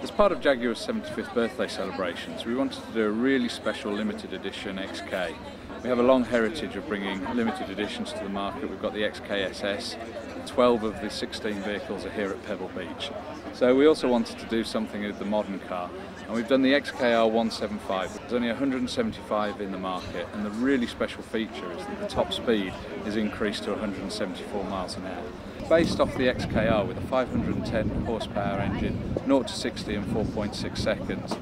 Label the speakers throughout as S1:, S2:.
S1: As part of Jaguar's 75th birthday celebrations, we wanted to do a really special limited edition XK. We have a long heritage of bringing limited editions to the market. We've got the XKSS. 12 of the 16 vehicles are here at Pebble Beach. So we also wanted to do something with the modern car, and we've done the XKR 175. There's only 175 in the market, and the really special feature is that the top speed is increased to 174 miles an hour based off the XKR with a 510 horsepower engine, 0 to 60 in 4.6 seconds,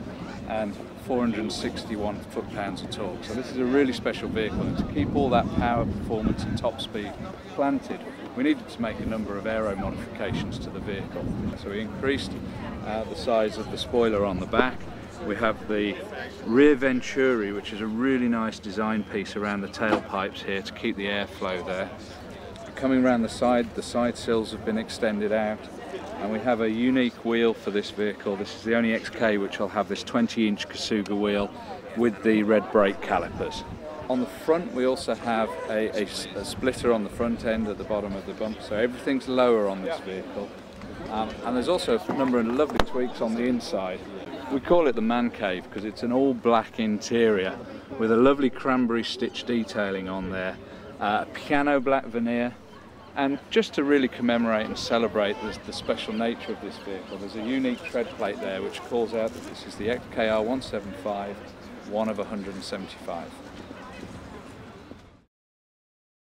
S1: and 461 foot-pounds of torque. So this is a really special vehicle, and to keep all that power, performance and top speed planted, we needed to make a number of aero modifications to the vehicle. So we increased uh, the size of the spoiler on the back, we have the rear venturi which is a really nice design piece around the tailpipes here to keep the airflow there coming around the side, the side sills have been extended out and we have a unique wheel for this vehicle. This is the only XK which will have this 20 inch Kasuga wheel with the red brake calipers. On the front we also have a, a, a, splitter on the front end at the bottom of the bump so everything's lower on this vehicle. Um, and there's also a number of lovely tweaks on the inside. We call it the man cave because it's an all black interior with a lovely cranberry stitch detailing on there, uh, piano black veneer, and just to really commemorate and celebrate the, the, special nature of this vehicle, there's a unique tread plate there which calls out that this is the XKR 175, one of 175.